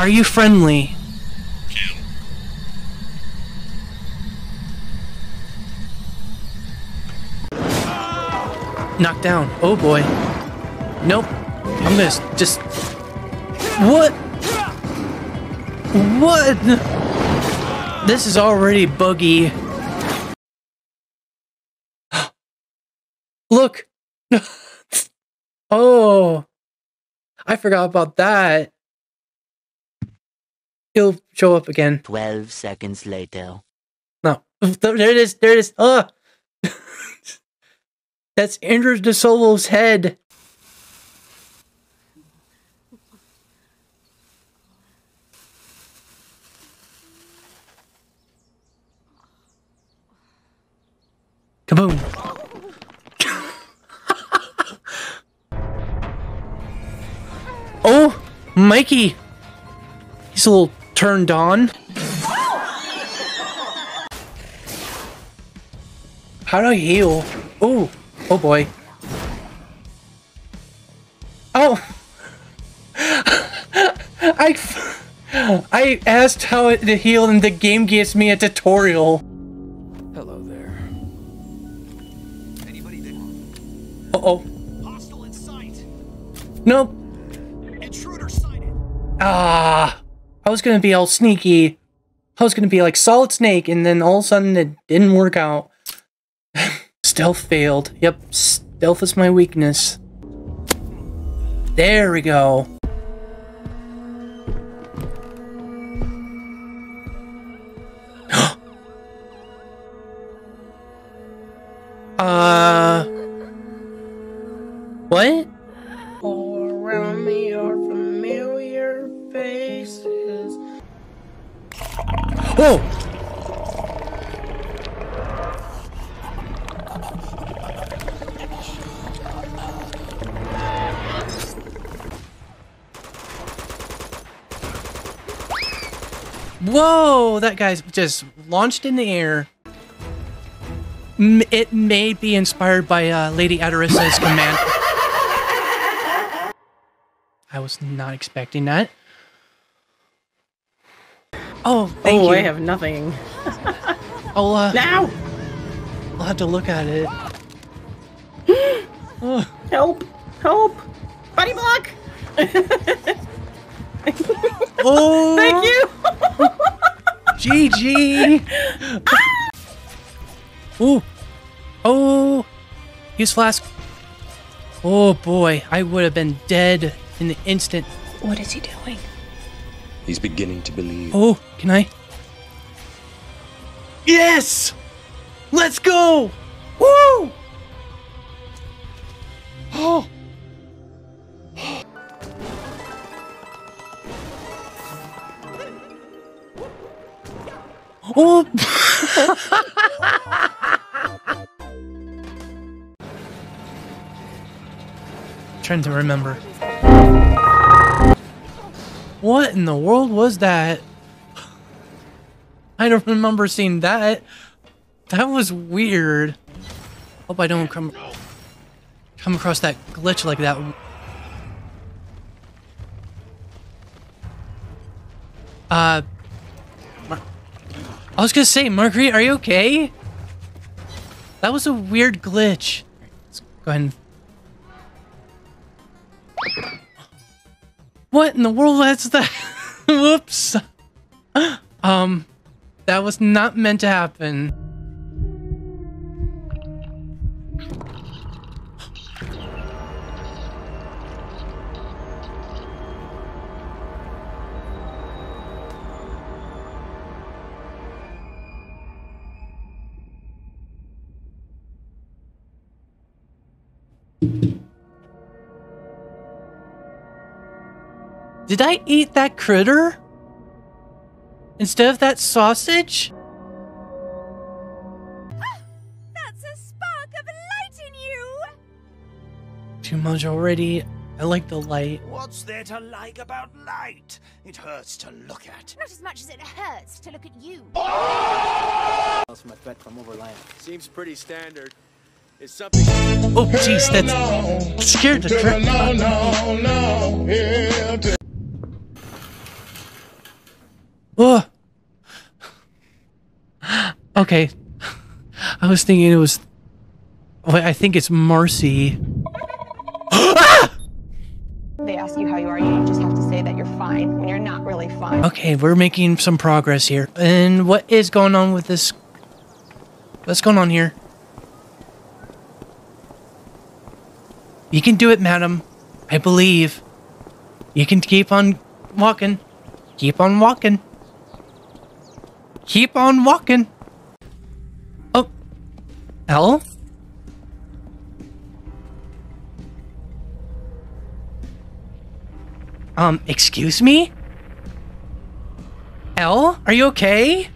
Are you friendly? Knocked down. Oh boy. Nope. I'm gonna just. What? What? This is already buggy. Look. oh. I forgot about that. He'll show up again. 12 seconds later. No. There it is. There it is. Ah. That's Andrew DeSolo's head. Mikey. He's a little turned on. How do I heal? Oh, oh boy. Oh. I, I asked how it to heal and the game gives me a tutorial. Hello there. Anybody there? Uh-oh. Hostile in sight. Nope. Ah. I was gonna be all sneaky. I was gonna be like Solid Snake, and then all of a sudden it didn't work out. Stealth failed. Yep, stealth is my weakness. There we go. uh. Whoa! That guy's just launched in the air. M- it may be inspired by uh, Lady Adorissa's command. I was not expecting that. Oh, thank you. oh, you. I have nothing. I'll, uh, Now! I'll have to look at it. oh, Help! Help! Buddy block! oh, Thank you! GG. Ooh, oh, use flask. Oh boy, I would have been dead in the instant. What is he doing? He's beginning to believe. Oh, can I? Yes! Let's go! Woo! Oh! Oh! Trying to remember. What in the world was that? I don't remember seeing that. That was weird. Hope I don't come come across that glitch like that. Uh, I was gonna say, Marguerite, are you okay? That was a weird glitch. Let's go ahead and What in the world was that? Whoops. Um, that was not meant to happen. Did I eat that critter? Instead of that sausage? That's a spark of light in you! Too much already. I like the light. What's there to like about light? It hurts to look at. Not as much as it hurts to look at you. from a threat from overland. Seems pretty standard. Is something Oh, jeez, that's scared the crap. Oh. Okay. I was thinking it was. Wait, I think it's Marcy. They ask you how you are, you just have to say that you're fine when you're not really fine. Okay, we're making some progress here. And what is going on with this? What's going on here? You can do it, madam. I believe. You can keep on walking. Keep on walking. Keep on walking. Oh. L? Um, excuse me? L, are you okay?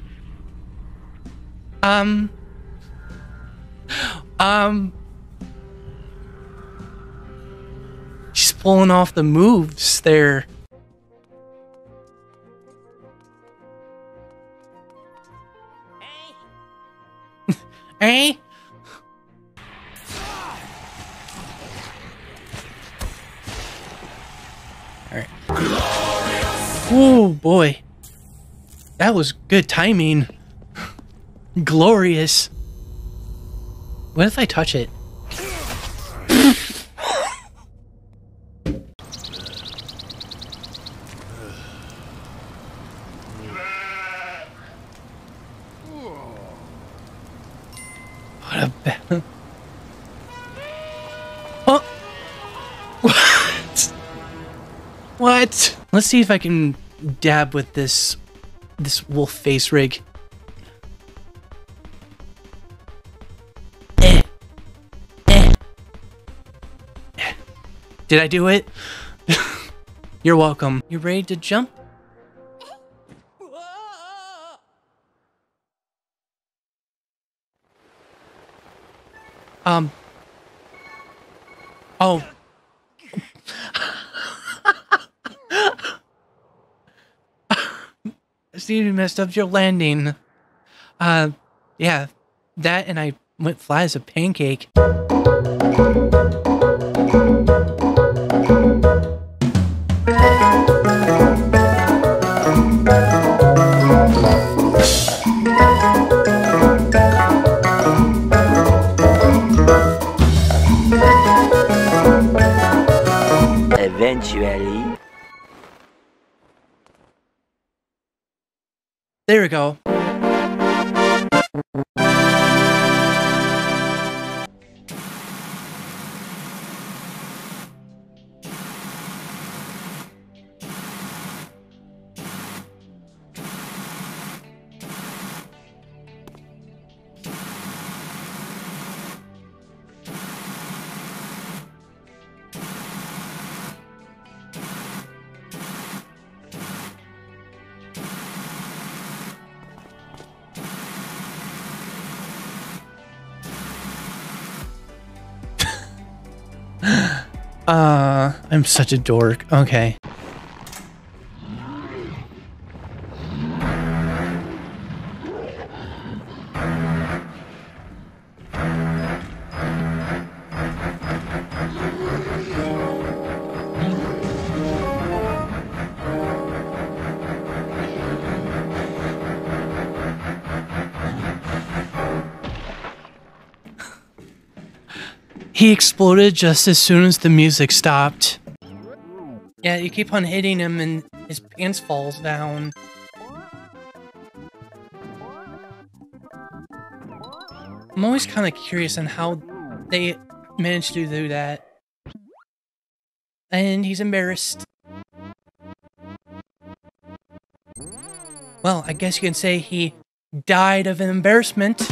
Um. Um. She's pulling off the moves there. Hey. Eh? Alright. Oh boy. That was good timing. Glorious. What if I touch it? What? Let's see if I can dab with this this wolf face rig. Eh. Eh. Eh. Did I do it? You're welcome. You ready to jump? Um. Oh. Steve, you messed up your landing. Uh, yeah, that and I went flat as a pancake. Eventually. There we go. Uh, I'm such a dork. Okay. He exploded just as soon as the music stopped. Yeah, you keep on hitting him and his pants falls down. I'm always kind of curious on how they managed to do that. And he's embarrassed. Well, I guess you can say he died of an embarrassment.